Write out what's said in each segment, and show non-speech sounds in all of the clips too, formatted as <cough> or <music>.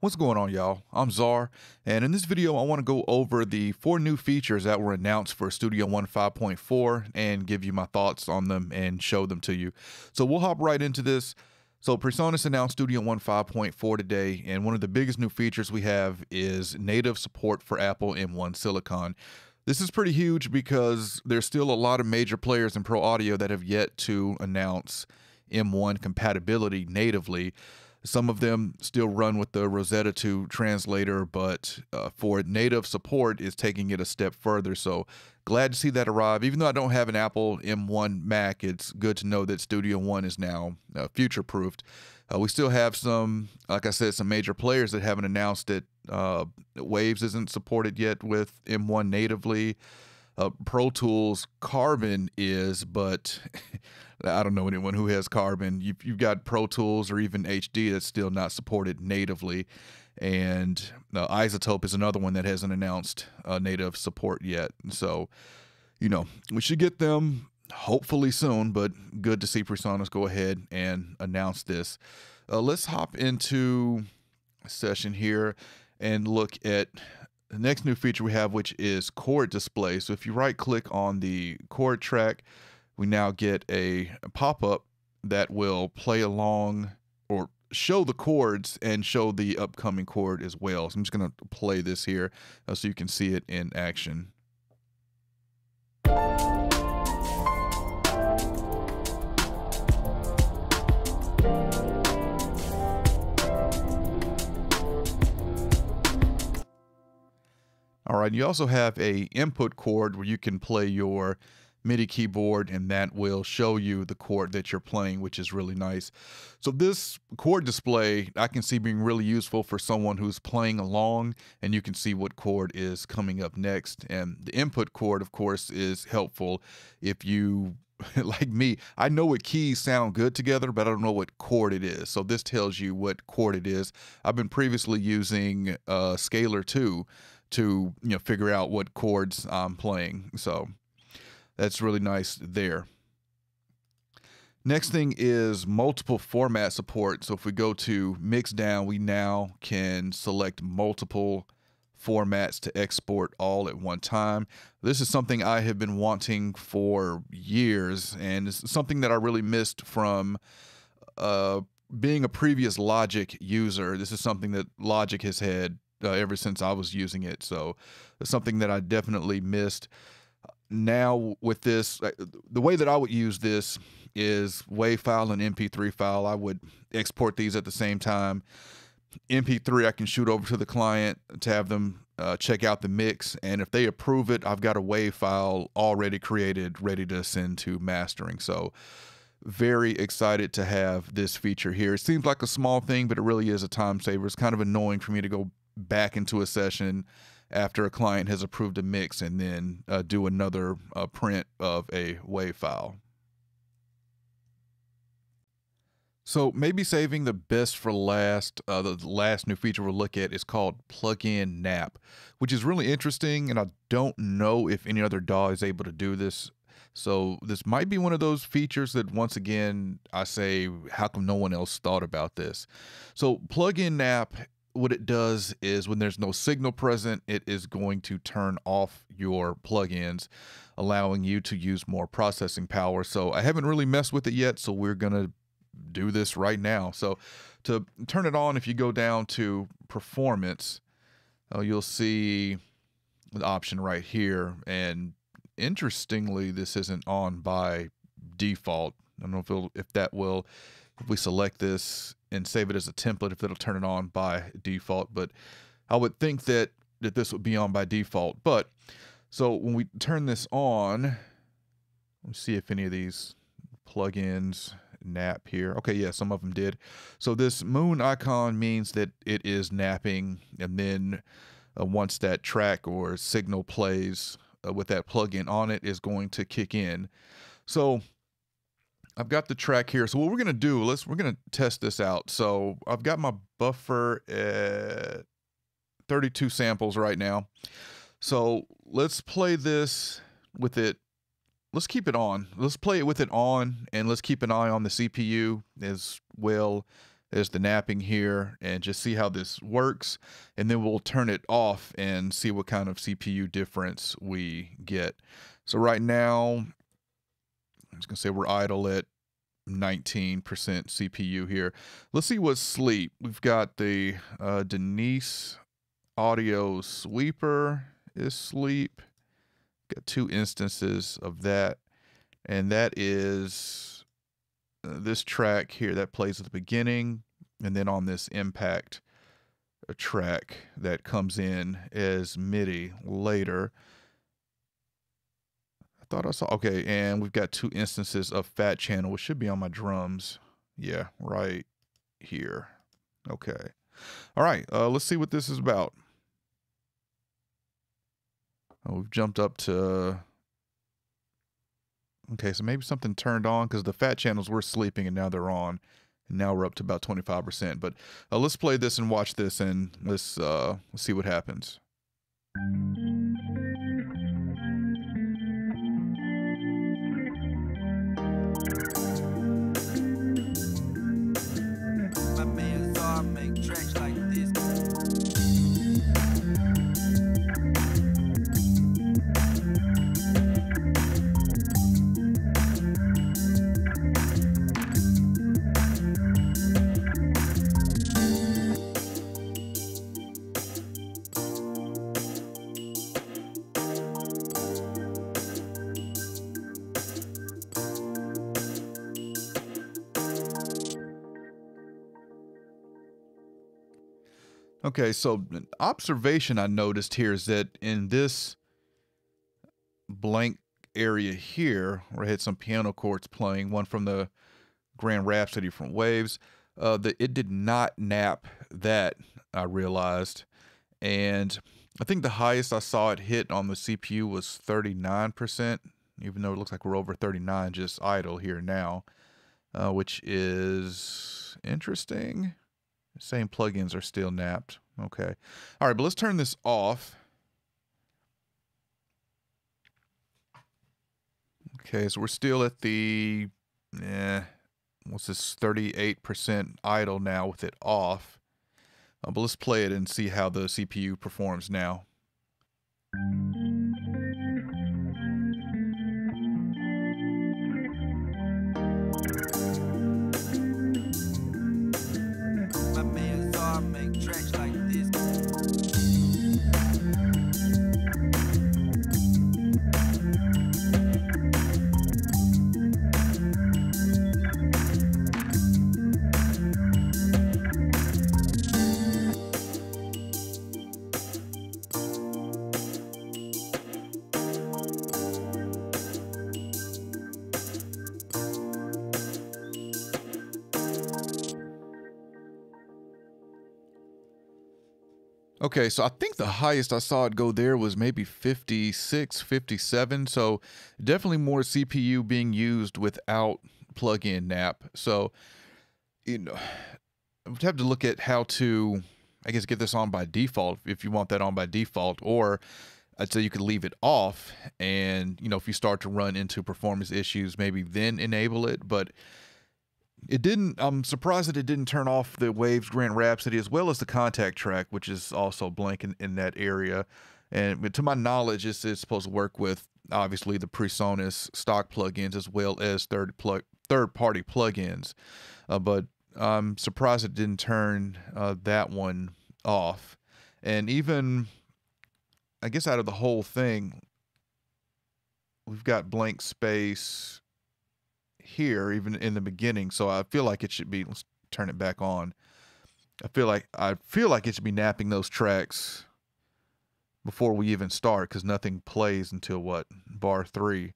What's going on, y'all? I'm Czar, and in this video, I want to go over the four new features that were announced for Studio One 5.4 and give you my thoughts on them and show them to you. So we'll hop right into this. So PreSonus announced Studio One 5.4 today, and one of the biggest new features we have is native support for Apple M1 Silicon. This is pretty huge because there's still a lot of major players in pro audio that have yet to announce M1 compatibility natively. Some of them still run with the Rosetta 2 translator, but uh, for native support is taking it a step further. So glad to see that arrive. Even though I don't have an Apple M1 Mac, it's good to know that Studio One is now uh, future proofed. Uh, we still have some, like I said, some major players that haven't announced it. Uh, Waves isn't supported yet with M1 natively. Uh, Pro Tools Carbon is, but <laughs> I don't know anyone who has Carbon. You've, you've got Pro Tools or even HD that's still not supported natively. And uh, iZotope is another one that hasn't announced uh, native support yet. So, you know, we should get them hopefully soon, but good to see PreSonus go ahead and announce this. Uh, let's hop into session here and look at the next new feature we have, which is chord display. So if you right click on the chord track, we now get a, pop up that will play along or show the chords and show the upcoming chord as well. So I'm just going to play this here uh, so you can see it in action. All right, you also have a input chord where you can play your MIDI keyboard and that will show you the chord that you're playing, which is really nice. So this chord display I can see being really useful for someone who's playing along and you can see what chord is coming up next. And the input chord, of course, is helpful if you <laughs> like me, I know what keys sound good together, but I don't know what chord it is. So this tells you what chord it is. I've been previously using uh, Scaler 2 to you know figure out what chords I'm playing. So that's really nice there. Next thing is multiple format support. So if we go to mix down, we now can select multiple formats to export all at one time. This is something I have been wanting for years, and it's something that I really missed from uh, being a previous Logic user. This is something that Logic has had uh, ever since I was using it. So something that I definitely missed. Now with this, uh, the way that I would use this is WAV file and MP3 file. I would export these at the same time. MP3 I can shoot over to the client to have them uh, check out the mix, and if they approve it, I've got a WAV file already created, ready to send to mastering. So very excited to have this feature here. It seems like a small thing, but it really is a time saver. It's kind of annoying for me to go back into a session after a client has approved a mix and then uh, do another uh, print of a WAV file. So maybe saving the best for last, uh, the last new feature we'll look at is called Plugin Nap, which is really interesting, and I don't know if any other DAW is able to do this. So this might be one of those features that once again I say, how come no one else thought about this? So Plugin Nap what it does is when there's no signal present, it is going to turn off your plugins, allowing you to use more processing power. So I haven't really messed with it yet, so we're going to do this right now. So to turn it on, if you go down to performance, uh, you'll see the option right here. And interestingly, this isn't on by default. I don't know if, if that will, if we select this, and save it as a template if it'll turn it on by default. But I would think that, that this would be on by default. But so when we turn this on, let's see if any of these plugins nap here. Okay, yeah, some of them did. So this moon icon means that it is napping. And then uh, once that track or signal plays uh, with that plugin on it is going to kick in. So I've got the track here. So what we're gonna do, let's we're gonna test this out. So I've got my buffer at 32 samples right now. So let's play this with it. Let's keep it on. Let's play it with it on and let's keep an eye on the CPU as well as the napping here and just see how this works. And then we'll turn it off and see what kind of CPU difference we get. So right now, just to say we're idle at 19% CPU here. Let's see what's sleep. We've got the uh, Denise audio sweeper is sleep. Got two instances of that. And that is uh, this track here that plays at the beginning. And then on this impact a track that comes in as MIDI later thought I saw. Okay, and we've got two instances of fat channel, which should be on my drums. Yeah, right here. Okay. All right, uh, let's see what this is about. Oh, we've jumped up to... Okay, so maybe something turned on because the fat channels were sleeping and now they're on. And now we're up to about 25%. But uh, let's play this and watch this and let's, uh, let's see what happens. Okay, so an observation I noticed here is that in this blank area here, where I had some piano chords playing, one from the Grand Rhapsody from Waves, uh, that it did not nap that, I realized. And I think the highest I saw it hit on the CPU was 39%, even though it looks like we're over 39 just idle here now, uh, which is interesting. Same plugins are still napped. Okay. All right, but let's turn this off. Okay, so we're still at the, eh, what's this, 38% idle now with it off. Uh, but let's play it and see how the CPU performs now. Make tracks. Okay, so I think the highest I saw it go there was maybe 56, 57. So definitely more CPU being used without plug-in nap. So, you know, I would have to look at how to, I guess, get this on by default if you want that on by default, or I'd say you could leave it off. And, you know, if you start to run into performance issues, maybe then enable it. But it didn't. I'm surprised that it didn't turn off the Waves Grand Rhapsody as well as the Kontakt track, which is also blank in, in that area. And to my knowledge, it's, it's supposed to work with obviously the PreSonus stock plugins as well as third plug third party plugins. Uh, but I'm surprised it didn't turn uh, that one off. And even, I guess, out of the whole thing, we've got blank space here, even in the beginning. So I feel like it should be. Let's turn it back on. I feel like I feel like it should be napping those tracks before we even start because nothing plays until what bar three.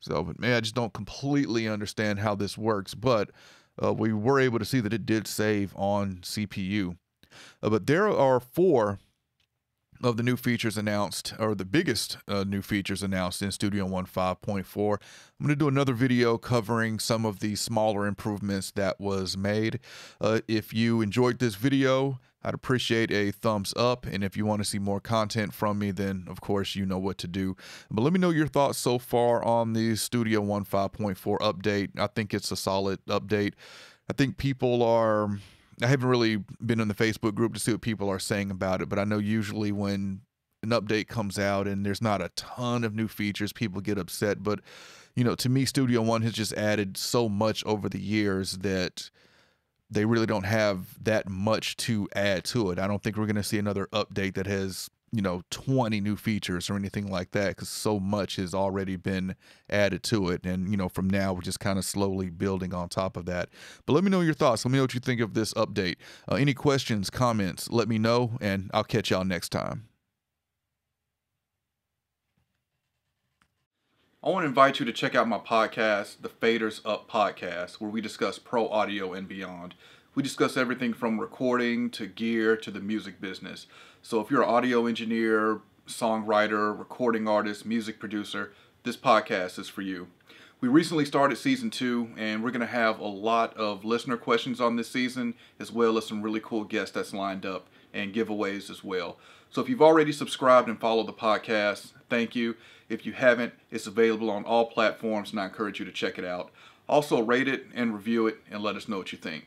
So, but man, I just don't completely understand how this works. But uh, we were able to see that it did save on CPU. Uh, but there are four of the new features announced, or the biggest uh, new features announced in Studio One 5.4. I'm going to do another video covering some of the smaller improvements that was made. Uh, if you enjoyed this video, I'd appreciate a thumbs up. And if you want to see more content from me, then of course you know what to do. But let me know your thoughts so far on the Studio One 5.4 update. I think it's a solid update. I think people are I haven't really been in the Facebook group to see what people are saying about it, but I know usually when an update comes out and there's not a ton of new features, people get upset. But, you know, to me, Studio One has just added so much over the years that they really don't have that much to add to it. I don't think we're going to see another update that has you know 20 new features or anything like that because so much has already been added to it and you know from now we're just kind of slowly building on top of that but let me know your thoughts let me know what you think of this update uh, any questions comments let me know and i'll catch y'all next time I want to invite you to check out my podcast, the Faders Up Podcast, where we discuss pro audio and beyond. We discuss everything from recording to gear to the music business. So if you're an audio engineer, songwriter, recording artist, music producer, this podcast is for you. We recently started season two, and we're going to have a lot of listener questions on this season, as well as some really cool guests that's lined up and giveaways as well. So if you've already subscribed and followed the podcast, thank you. If you haven't, it's available on all platforms, and I encourage you to check it out. Also, rate it and review it, and let us know what you think.